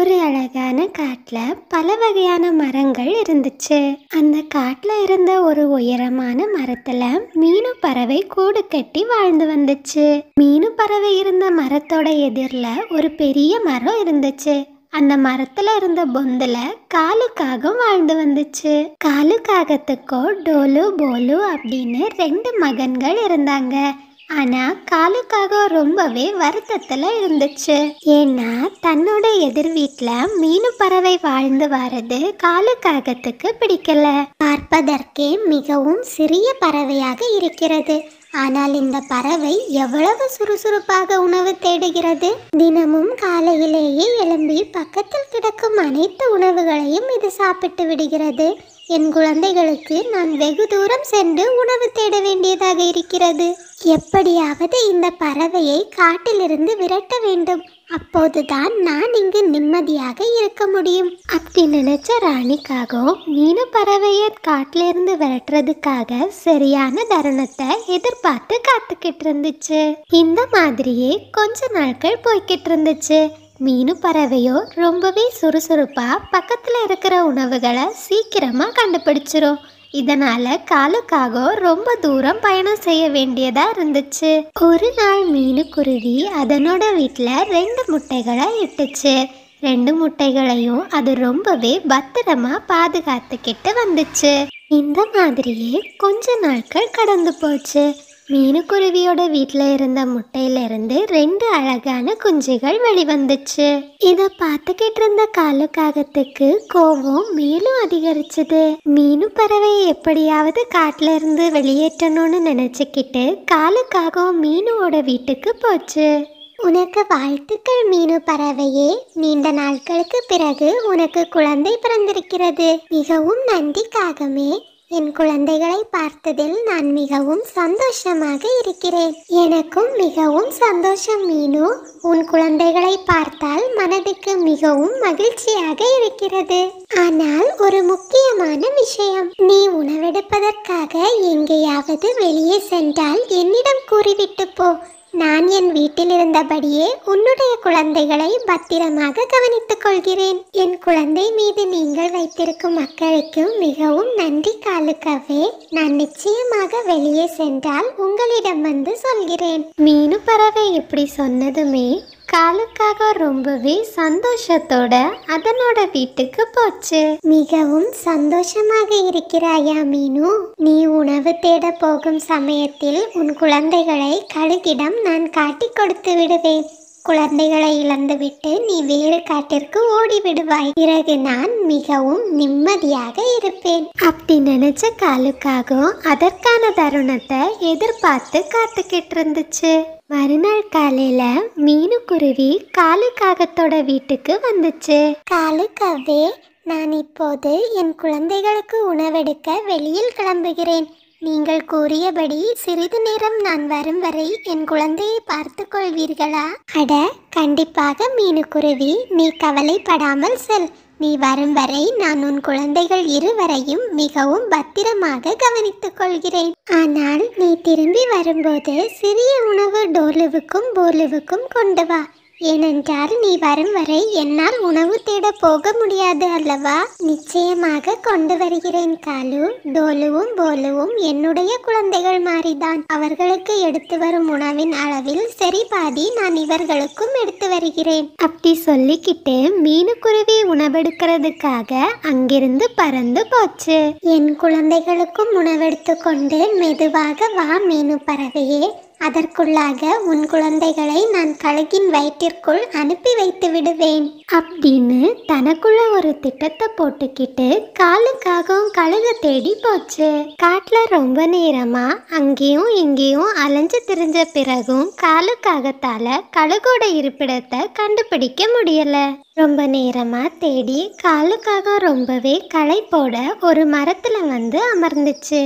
ஒரு அழகான காட்டில் பல வகையான மரங்கள் இருந்துச்சு. அந்த காட்டில் இருந்த ஒரு உயரமான மரத்துல மீனு பறவை கூடு கட்டி வாழ்ந்து வந்துச்சு. மீனு பறவை இருந்த மரத்தோட எதிரில் ஒரு பெரிய மரம் இருந்துச்சு. அந்த மரத்துல இருந்த பொந்துல காலுக்காகம் வாழ்ந்து வந்துச்சு. காலுக்காகத்துக்கோ டோலு போலு அப்படின்னு ரெண்டு மகன்கள் இருந்தாங்க. ஆனா காலுக்காக ரொம்பவே வருத்தத்துல இருந்துச்சு. ஏன்னா தன்னோட எதிர் வீட்டில் மீனு பறவை வாழ்ந்து வர்றது காலுக்காகத்துக்கு பிடிக்கல. பார்ப்பதற்கே மிகவும் சிறிய பறவையாக இருக்கிறது. ஆனால் இந்த பறவை எவ்வளவு சுறுசுறுப்பாக உணவு தேடுகிறது? தினமும் காலையிலேயே எழும்பி பக்கத்தில் கிடக்கும் அனைத்து உணவுகளையும் இது சாப்பிட்டு விடுகிறது. என் குழந்தைகளுக்கு நான் வெகு தூரம் சென்று உணவு தேட வேண்டியதாக இருக்கிறது. எப்படியாவது இந்த பறவையை காட்டிலிருந்து விரட்ட வேண்டும். அப்போதுதான் நான் இங்கு நிம்மதியாக இருக்க முடியும். அப்படி நினைச்ச ராணிக்காகவும் மீனு பறவையை காட்டிலிருந்து விரட்டுறதுக்காக சரியான தருணத்தை எதிர்பார்த்து காத்துக்கிட்டு இருந்துச்சு. இந்த மாதிரியே கொஞ்ச நாட்கள் போய்கிட்டு இருந்துச்சு. மீனு பறவையோ ரொம்பவே சுறுசுறுப்பாக பக்கத்தில் இருக்கிற உணவுகளை சீக்கிரமாக கண்டுபிடிச்சிரும். இதனால காலுக்காக ரொம்ப தூரம் பயணம் செய்ய வேண்டியதா இருந்துச்சு. ஒரு நாள் மீனுக்குருவி அதனோட வீட்டில் ரெண்டு முட்டைகளை இட்டுச்சு. ரெண்டு முட்டைகளையும் அது ரொம்பவே பத்திரமா பாதுகாத்துக்கிட்டு வந்துச்சு. இந்த மாதிரியே கொஞ்ச நாட்கள் கடந்து போச்சு. மீனுக்குருவியோட வீட்டில் இருந்த முட்டையிலிருந்து ரெண்டு அழகான குஞ்சுகள் வெளிவந்துச்சு. இதை பார்த்துக்கிட்டு இருந்த காலுக்காகத்துக்கு கோபம் மேலும் அதிகரிச்சது. மீனு பறவையை எப்படியாவது காட்டுல இருந்து வெளியேற்றணும்னு நினைச்சுக்கிட்டு காலுக்காகவும் மீனுவோட வீட்டுக்கு போச்சு. உனக்கு வாழ்த்துக்கள் மீனு பறவையே. நீண்ட நாட்களுக்கு பிறகு உனக்கு குழந்தை பிறந்திருக்கிறது. மிகவும் நன்றி காகமே என் குழந்தைகளை பார்த்ததில் நான் மிகவும் சந்தோஷமாக இருக்கிறேன். எனக்கும் மிகவும் சந்தோஷம் மீனு. உன் குழந்தைகளை பார்த்தால் மனதுக்கு மிகவும் மகிழ்ச்சியாக இருக்கிறது. ஆனால் ஒரு முக்கியமான விஷயம். நீ உணவெடுப்பதற்காக எங்கேயாவது வெளியே சென்றால் என்னிடம் கூறிவிட்டு போ. நான் என் வீட்டில் இருந்தபடியே உன்னுடைய குழந்தைகளை பத்திரமாக கவனித்துக் கொள்கிறேன். என் குழந்தை மீது நீங்கள் வைத்திருக்கும் மக்களுக்கு மிகவும் நன்றி காலுக்கவே. நான் நிச்சயமாக வெளியே சென்றால் உங்களிடம் வந்து சொல்கிறேன். மீனு பறவை இப்படி சொன்னதுமே காலுக்காக ரொம்பவே சந்தோஷத்தோட அதனோட வீட்டுக்கு போச்சு. மிகவும் சந்தோஷமாக இருக்கிறாயா மீனு? நீ உணவு தேட போகும் சமயத்தில் உன் குழந்தைகளை கழுகிடம் நான் காட்டிக் கொடுத்து விடுவேன். குழந்தைகளை இழந்துவிட்டு நீ வேறு காட்டிற்கு ஓடி விடுவாய் பிறகு நான் மிகவும் நிம்மதியாக இருப்பேன். அப்படி நினைச்ச காலுக்காகவும் அதற்கான தருணத்தை எதிர்பார்த்து காத்துக்கிட்டு இருந்துச்சு. மறுநாள் காலையில மீனுக்குருவி காலுக்காகத்தோட வீட்டுக்கு வந்துச்சு. காலுக்காவே நான் இப்போது என் குழந்தைகளுக்கு உணவெடுக்க வெளியில் கிளம்புகிறேன். நீங்கள் கூறியபடி சிறிது நேரம் நான் வரும் வரை என் குழந்தையை பார்த்து கொள்வீர்களா? அட கண்டிப்பாக மீனுக்குருவி. நீ கவலைப்படாமல் செல். நீ வரும் வரை நான் உன் குழந்தைகள் இருவரையும் மிகவும் பத்திரமாக கவனித்துக் கொள்கிறேன். ஆனால் நீ திரும்பி வரும்போது சிறிய உணவு டோலுவுக்கும் போலுவுக்கும் கொண்டு வா. ஏனென்றால் நீ வரும் வரை என்னால் உணவு தேட போக முடியாது அல்லவா? நிச்சயமாக கொண்டு வருகிறேன் காலு. டோலுவும் போலுவும் என்னுடைய குழந்தைகள் மாறிதான் அவர்களுக்கு எடுத்து வரும் உணவின் அளவில் சரி பாதி நான் இவர்களுக்கும் எடுத்து வருகிறேன். அப்படி சொல்லிக்கிட்டு மீனுக்குருவி உணவெடுக்கிறதுக்காக அங்கிருந்து பறந்து போச்சு. என் குழந்தைகளுக்கும் உணவெடுத்து கொண்டு மெதுவாக வா மீனு பறவையே. அதற்குள்ளாக உன் குழந்தைகளை நான் கழுகின் வயிற்றிற்குள் அனுப்பி வைத்து விடுவேன் அப்படின்னு தனக்குள்ள ஒரு திட்டத்தை போட்டுக்கிட்டு காலுக்காகவும் கழுக தேடி போச்சு. காட்டுல ரொம்ப நேரமா அங்கேயும் இங்கேயும் அலைஞ்சு திரிஞ்ச பிறகும் காலுக்காகத்தால கழுகோட இருப்பிடத்தை கண்டுபிடிக்க முடியல. ரொம்ப நேரமா தேடி காலுக்காக ரொம்பவே களைப்போட ஒரு மரத்துல வந்து அமர்ந்துச்சு.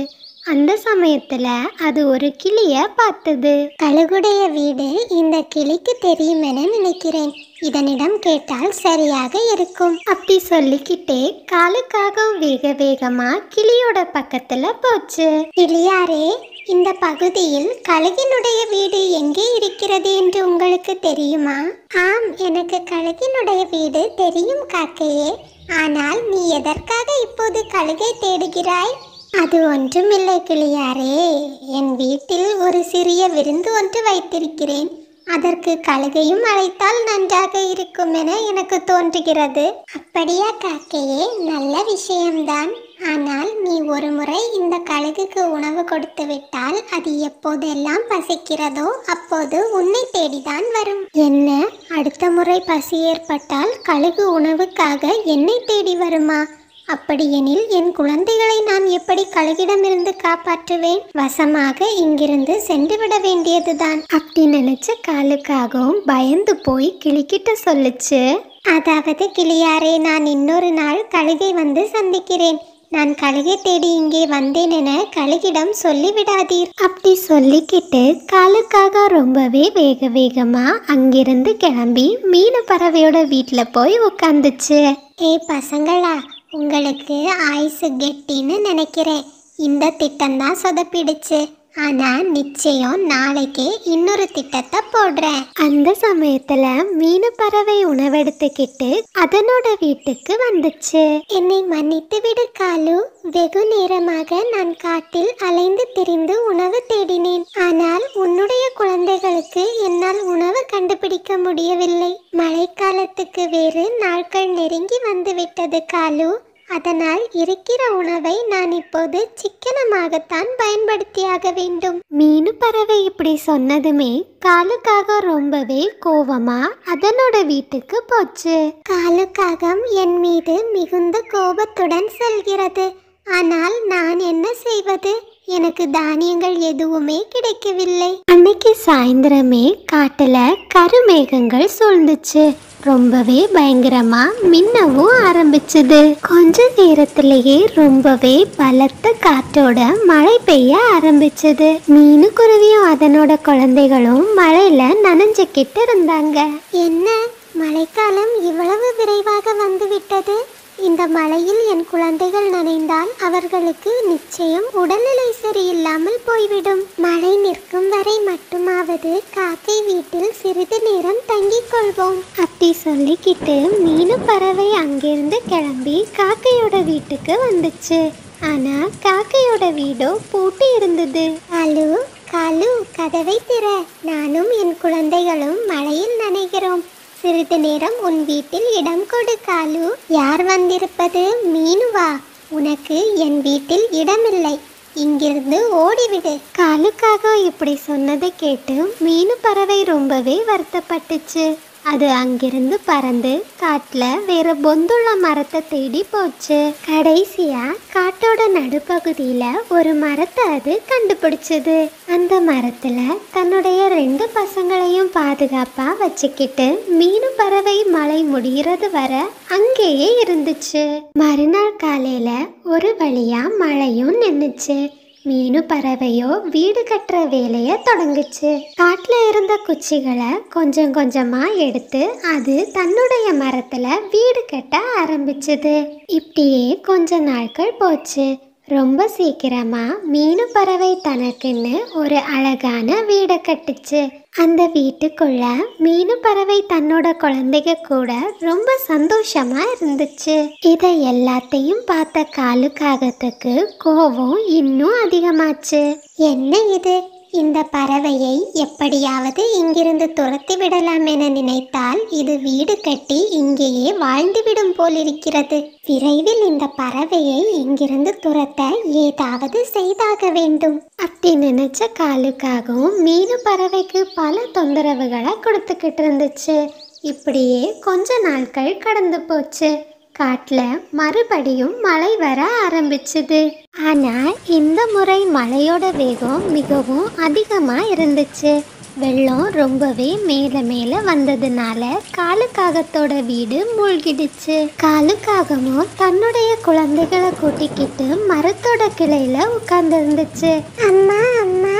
அந்த சமயத்துல அது ஒரு கிளிய பார்த்தது. கழுகுடைய வீடு இந்த கிளிக்கு தெரியும் என நினைக்கிறேன். இதனிடம் கேட்டால் சரியாக இருக்கும். அப்படி சொல்லிக்கிட்டே காலுக்காக வேக வேகமா கிளியோட பக்கத்துல போச்சு. கிளியாரே இந்த பகுதியில் கழுகினுடைய வீடு எங்கே இருக்கிறது என்று உங்களுக்கு தெரியுமா? ஆம் எனக்கு கழுகினுடைய வீடு தெரியும் காக்கையே. ஆனால் நீ எதற்காக இப்போது கழுகை தேடுகிறாய்? அது ஒன்றுமில்லை கிளியாரே. என் வீட்டில் ஒரு சிறிய விருந்து ஒன்று வைத்திருக்கிறேன். அதற்கு கழுகையும் அழைத்தால் நன்றாக இருக்கும் என எனக்கு தோன்றுகிறது. அப்படியா காக்கையே நல்ல விஷயம்தான். ஆனால் நீ ஒரு முறை இந்த கழுகுக்கு உணவு கொடுத்து விட்டால் அது எப்போதெல்லாம் பசிக்கிறதோ அப்போது உன்னை தேடிதான் வரும். என்ன? அடுத்த முறை பசி ஏற்பட்டால் கழுகு உணவுக்காக என்னை தேடி வருமா? அப்படியெனில் என் குழந்தைகளை நான் எப்படி கழுகிடமிருந்து காப்பாற்றுவேன்? வசமாக இங்கிருந்து சென்றுவிட வேண்டியதுதான். அப்படி நினைச்ச காலுக்காகவும் பயந்து போய் கிளிக்கிட்ட சொல்லுச்சு. அதாவது கிளியாரே நான் இன்னொரு நாள் கழுகை வந்து சந்திக்கிறேன். நான் கழுகை தேடி இங்கே வந்தேன் என கழுகிடம் சொல்லிவிடாதீர். அப்படி சொல்லிக்கிட்டு காலுக்காக ரொம்பவே வேக வேகமா அங்கிருந்து கிளம்பி மீன பறவையோட வீட்டில் போய் உட்காந்துச்சு ஏய் பசங்களா உங்களுக்கு ஆயுசு கெட்டின்னு நினைக்கிறேன். இந்த திட்டம்தான் சொதப்பிடுச்சு. ஆனா நிச்சயம் நாளைக்கே இன்னொரு திட்டத்தை போடுறேன். அந்த சமயத்துல மீன பறவை உணவெடுத்துக்கிட்டு அதனோட வீட்டுக்கு வந்துச்சு. என்னை மன்னித்து விடு காலு. வெகு நேரமாக நான் காட்டில் அலைந்து திரிந்து உணவு தேடினேன். ஆனால் உன்னுடைய குழந்தைகளுக்கு என்னால் உணவு கண்டுபிடிக்க முடியவில்லை. மழைக்காலத்துக்கு வேறு நாட்கள் நெருங்கி வந்துவிட்டது காலு. அதனால் இருக்கிற உணவை நான் இப்போது சிக்கனமாகத்தான் பயன்படுத்தியாக வேண்டும். மீனு பறவை இப்படி சொன்னதுமே காலுக்காக ரொம்பவே கோவமா அதனோட வீட்டுக்கு போச்சு. காலுக்காகம் என் மீது மிகுந்த கோபத்துடன் செல்கிறது. ஆனால் நான் என்ன செய்வது? எனக்கு தானியங்கள் எதுவுமே கிடைக்கவில்லை. அன்னைக்கு சாயந்தரமே காட்டுல கருமேகங்கள் சூழ்ந்துச்சு. ரொம்பவே பயங்கரமா மின்னவும் ஆரம்பிச்சது. கொஞ்ச நேரத்திலேயே ரொம்பவே பலத்த காற்றோட மழை பெய்ய ஆரம்பிச்சது. மீனு குருவியும் அதனோட குழந்தைகளும் மழையில நனைஞ்சுக்கிட்டு இருந்தாங்க. என்ன? மழைக்காலம் இவ்வளவு விரைவாக வந்துவிட்டது? இந்த மழையில் என் குழந்தைகள் நனைந்தால் அவர்களுக்கு நிச்சயம் உடல்நிலை சரியில்லாமல் போய்விடும். மழை நிற்கும் வரை மட்டுமாவது காக்கை வீட்டில் சிறிது நேரம் தங்கிக் கொள்வோம். அப்படி சொல்லிக்கிட்டு மீனு பறவை அங்கிருந்து கிளம்பி காக்கையோட வீட்டுக்கு வந்துச்சு. ஆனா காக்கையோட வீடோ பூட்டி இருந்தது. அலு காலு கதவை திற. நானும் என் குழந்தைகளும் மழையில் நனைகிறோம். சிறிது நேரம் உன் வீட்டில் இடம் கொடு காலு. யார் வந்திருப்பது? மீனுவா உனக்கு என் வீட்டில் இடமில்லை. இங்கிருந்து ஓடிவிடு. காலுக்காக இப்படி சொன்னதை கேட்டு மீனு பறவை ரொம்பவே வருத்தப்பட்டுச்சு. அது அங்கிருந்து பறந்து காட்டில் வேற பொந்துள்ள மரத்தை தேடி போச்சு. கடைசியா காட்டோட நடுப்பகுதியில ஒரு மரத்தை அது கண்டுபிடிச்சது. அந்த மரத்துல தன்னுடைய ரெண்டு பசங்களையும் பாதுகாப்பா வச்சுக்கிட்டு மீன் பறவை மழை முடிகிறது வர அங்கேயே இருந்துச்சு. மறுநாள் காலையில ஒரு வழியா மழையும் நின்றுச்சு மீனு பறவையோ வீடு கட்டுற வேலைய தொடங்குச்சு. காட்டுல இருந்த குச்சிகளை கொஞ்சம் கொஞ்சமா எடுத்து அது தன்னுடைய மரத்துல வீடு கட்ட ஆரம்பிச்சது. இப்படியே கொஞ்ச நாட்கள் போச்சு. ரொம்ப சீக்கிரமா மீனு பறவை தனக்குன்னு ஒரு அழகான வீடை கட்டுச்சு. அந்த வீட்டுக்குள்ள மீனு பறவை தன்னோட குழந்தைங்க கூட ரொம்ப சந்தோஷமா இருந்துச்சு. இதை எல்லாத்தையும் பார்த்த காலுக்காகத்துக்கு கோவம் இன்னும் அதிகமாச்சு. என்ன இது? இந்த பறவையை எப்படியாவது இங்கிருந்து துரத்தி விடலாம் என நினைத்தால் இது வீடு கட்டி இங்கேயே வாழ்ந்துவிடும் போலிருக்கிறது. விரைவில் இந்த பறவையை இங்கிருந்து துரத்த ஏதாவது செய்தாக வேண்டும். அப்படி நினைச்ச காலுக்காகவும் மீனு பறவைக்கு பல தொந்தரவுகளை கொடுத்துக்கிட்டு இருந்துச்சு. இப்படியே கொஞ்ச நாட்கள் கடந்து போச்சு. காட்டில் மறுபடியும் மழை வர ஆரம்பிச்சுது. ஆனால் இந்த முறை மழையோட வேகம் மிகவும் அதிகமாக இருந்துச்சு. வெள்ளம் ரொம்பவே மேலே மேலே வந்ததுனால காலுக்காகத்தோட வீடு மூழ்கிடுச்சு. காலுக்காகமும் தன்னுடைய குழந்தைகளை கூட்டிக்கிட்டு மரத்தோட கிளையில உட்கார்ந்து இருந்துச்சு அம்மா அம்மா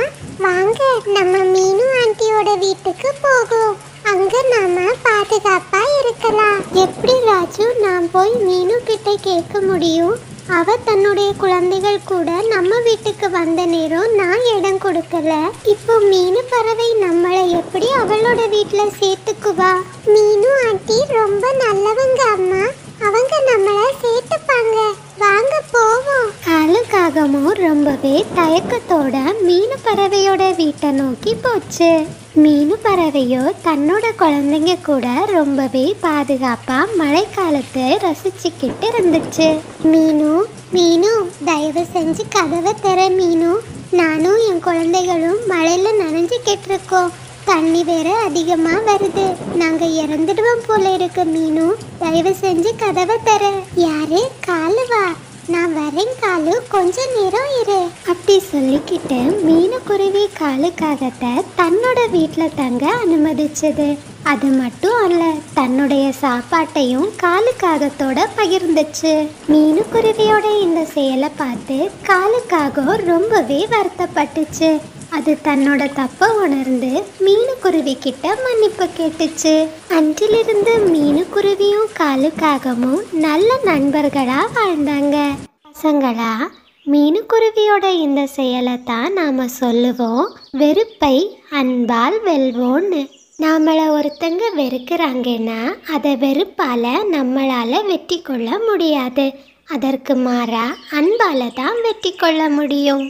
வாங்க நம்ம மீனு ஆண்டியோட வீட்டுக்கு போகும் அங்க நாம பாதுகாப்பா இருக்கலாம். எப்படி ராஜு நான் போய் மீனு கிட்ட கேட்க முடியும்? அவ தன்னுடைய குழந்தைகள் கூட நம்ம வீட்டுக்கு வந்த நேரம் நான் இடம் கொடுக்கல. இப்போ மீனு பறவை நம்மளை எப்படி அவளோட வீட்டில் சேர்த்துக்குவா? மீனு ஆண்டி ரொம்ப நல்லவங்க அம்மா. அவங்க நம்மள சேர்த்துப்பாங்க. வாங்க போவோம். காலுக்காகமும் ரொம்பவே தயக்கத்தோட மீனு பறவையோட வீட்டை நோக்கி போச்சு. மீனு பறவையோ தன்னோட குழந்தைங்க கூட ரொம்பவே பாதுகாப்பா மழைக்காலத்தை ரசிச்சுக்கிட்டு இருந்துச்சு. மீனு மீனு தயவு செஞ்சு கதவை திற மீனு. நானும் என் குழந்தைகளும் மழையில நனைஞ்சுக்கிட்டு இருக்கோம். தண்ணி வேற அதிகமா வருது. நாங்க இறந்துடுவோம் போல இருக்கு மீனு. தயவு செஞ்சு கதவை தர. யாரு காலுவா நான் வரேன் காலு. கொஞ்ச நேரம் இரு. அப்படி சொல்லிக்கிட்டு மீனுக்குருவி காலுக்காகத்தை தன்னோட வீட்டில் தங்க அனுமதிச்சது. அது மட்டும் அல்ல தன்னுடைய சாப்பாட்டையும் காலுக்காகத்தோட பகிர்ந்துச்சு. மீனுக்குருவியோட இந்த செயலை பார்த்து காலுக்காக ரொம்பவே வருத்தப்பட்டுச்சு. அது தன்னோட தப்ப உணர்ந்து மீனுக்குருவி கிட்ட மன்னிப்பு கேட்டுச்சு. அன்றிலிருந்து மீனுக்குருவியும் காலுக்காகமும் நல்ல நண்பர்களா வாழ்ந்தாங்க. பசங்களா மீனுக்குருவியோட இந்த செயலை தான் நாம் சொல்லுவோம். வெறுப்பை அன்பால் வெல்வோன்னு நாமளை ஒருத்தங்க வெறுக்கிறாங்கன்னா அதை வெறுப்பால் நம்மளால் வெற்றி கொள்ள முடியாது. அதற்கு மாறா அன்பால் தான் வெற்றி கொள்ள முடியும்.